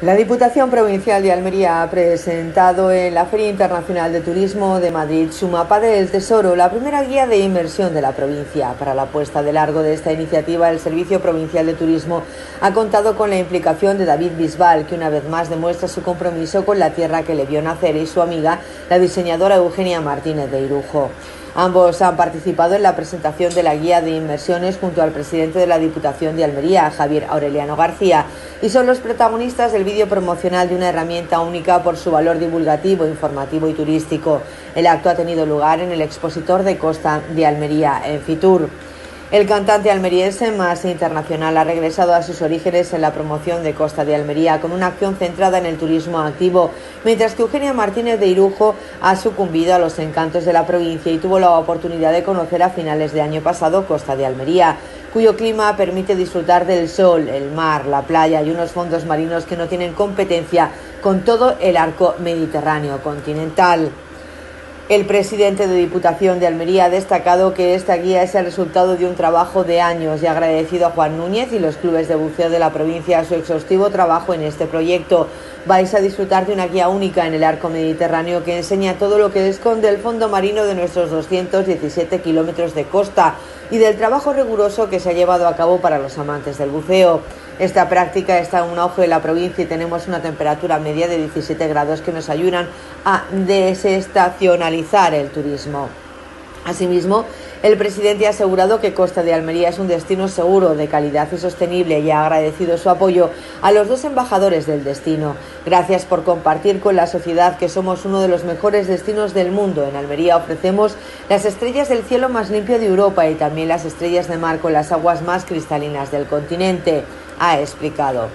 La Diputación Provincial de Almería ha presentado en la Feria Internacional de Turismo de Madrid su mapa del Tesoro, la primera guía de inversión de la provincia. Para la puesta de largo de esta iniciativa, el Servicio Provincial de Turismo ha contado con la implicación de David Bisbal, que una vez más demuestra su compromiso con la tierra que le vio nacer, y su amiga, la diseñadora Eugenia Martínez de Irujo. Ambos han participado en la presentación de la guía de inversiones junto al presidente de la Diputación de Almería, Javier Aureliano García, y son los protagonistas del vídeo promocional de una herramienta única por su valor divulgativo, informativo y turístico. El acto ha tenido lugar en el expositor de Costa de Almería, en Fitur. El cantante almeriense más internacional ha regresado a sus orígenes en la promoción de Costa de Almería con una acción centrada en el turismo activo, mientras que Eugenia Martínez de Irujo ha sucumbido a los encantos de la provincia y tuvo la oportunidad de conocer a finales de año pasado Costa de Almería, cuyo clima permite disfrutar del sol, el mar, la playa y unos fondos marinos que no tienen competencia con todo el arco mediterráneo continental. El presidente de Diputación de Almería ha destacado que esta guía es el resultado de un trabajo de años y ha agradecido a Juan Núñez y los clubes de buceo de la provincia su exhaustivo trabajo en este proyecto. Vais a disfrutar de una guía única en el arco mediterráneo que enseña todo lo que esconde el fondo marino de nuestros 217 kilómetros de costa y del trabajo riguroso que se ha llevado a cabo para los amantes del buceo. Esta práctica está en un auge en la provincia y tenemos una temperatura media de 17 grados que nos ayudan a desestacionalizar el turismo. Asimismo, el presidente ha asegurado que Costa de Almería es un destino seguro, de calidad y sostenible y ha agradecido su apoyo a los dos embajadores del destino. Gracias por compartir con la sociedad que somos uno de los mejores destinos del mundo. En Almería ofrecemos las estrellas del cielo más limpio de Europa y también las estrellas de mar con las aguas más cristalinas del continente ha explicado.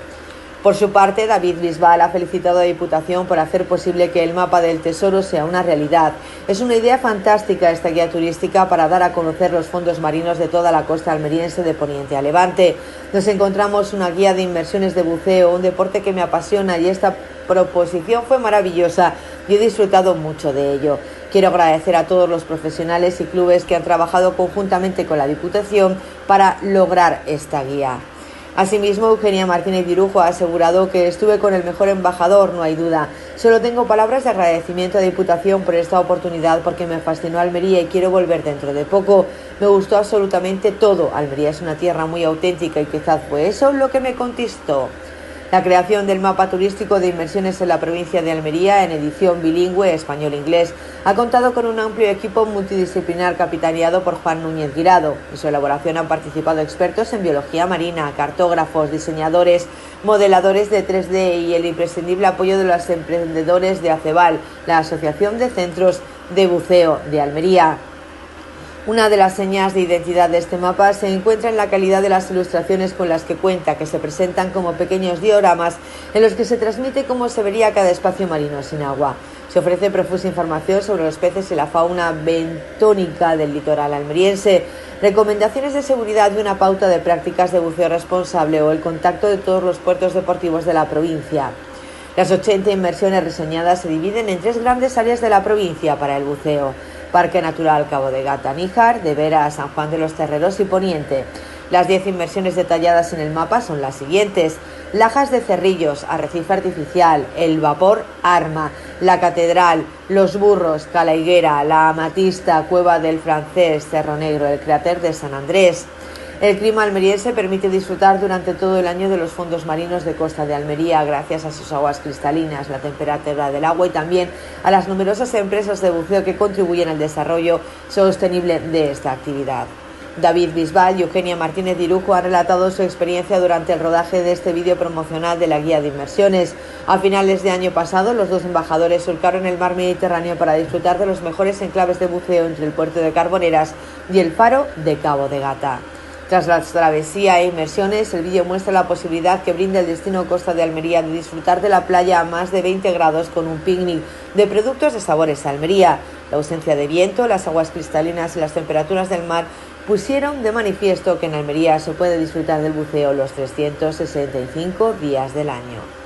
Por su parte, David Bisbal ha felicitado a la Diputación por hacer posible que el mapa del Tesoro sea una realidad. Es una idea fantástica esta guía turística para dar a conocer los fondos marinos de toda la costa almeriense de Poniente a Levante. Nos encontramos una guía de inversiones de buceo, un deporte que me apasiona y esta proposición fue maravillosa y he disfrutado mucho de ello. Quiero agradecer a todos los profesionales y clubes que han trabajado conjuntamente con la Diputación para lograr esta guía. Asimismo, Eugenia Martínez Dirujo ha asegurado que estuve con el mejor embajador, no hay duda. Solo tengo palabras de agradecimiento a Diputación por esta oportunidad porque me fascinó Almería y quiero volver dentro de poco. Me gustó absolutamente todo. Almería es una tierra muy auténtica y quizás fue eso lo que me contestó. La creación del mapa turístico de inversiones en la provincia de Almería en edición bilingüe español-inglés ha contado con un amplio equipo multidisciplinar capitaneado por Juan Núñez Guirado. En su elaboración han participado expertos en biología marina, cartógrafos, diseñadores, modeladores de 3D y el imprescindible apoyo de los emprendedores de ACEBAL, la Asociación de Centros de Buceo de Almería. Una de las señas de identidad de este mapa se encuentra en la calidad de las ilustraciones con las que cuenta, que se presentan como pequeños dioramas en los que se transmite cómo se vería cada espacio marino sin agua. Se ofrece profusa información sobre los peces y la fauna bentónica del litoral almeriense, recomendaciones de seguridad y una pauta de prácticas de buceo responsable o el contacto de todos los puertos deportivos de la provincia. Las 80 inmersiones reseñadas se dividen en tres grandes áreas de la provincia para el buceo. Parque Natural Cabo de Gata Níjar, de Vera, San Juan de los Terreros y Poniente. Las 10 inversiones detalladas en el mapa son las siguientes. Lajas de Cerrillos, Arrecife Artificial, El Vapor Arma, La Catedral, Los Burros, Cala Higuera, La Amatista, Cueva del Francés, Cerro Negro, el Cráter de San Andrés. El clima almeriense permite disfrutar durante todo el año de los fondos marinos de costa de Almería gracias a sus aguas cristalinas, la temperatura del agua y también a las numerosas empresas de buceo que contribuyen al desarrollo sostenible de esta actividad. David Bisbal y Eugenia Martínez Dirujo han relatado su experiencia durante el rodaje de este vídeo promocional de la guía de inmersiones. A finales de año pasado, los dos embajadores surcaron el mar Mediterráneo para disfrutar de los mejores enclaves de buceo entre el puerto de Carboneras y el faro de Cabo de Gata. Tras la travesía e inmersiones, el vídeo muestra la posibilidad que brinda el destino Costa de Almería de disfrutar de la playa a más de 20 grados con un picnic de productos de sabores Almería. La ausencia de viento, las aguas cristalinas y las temperaturas del mar pusieron de manifiesto que en Almería se puede disfrutar del buceo los 365 días del año.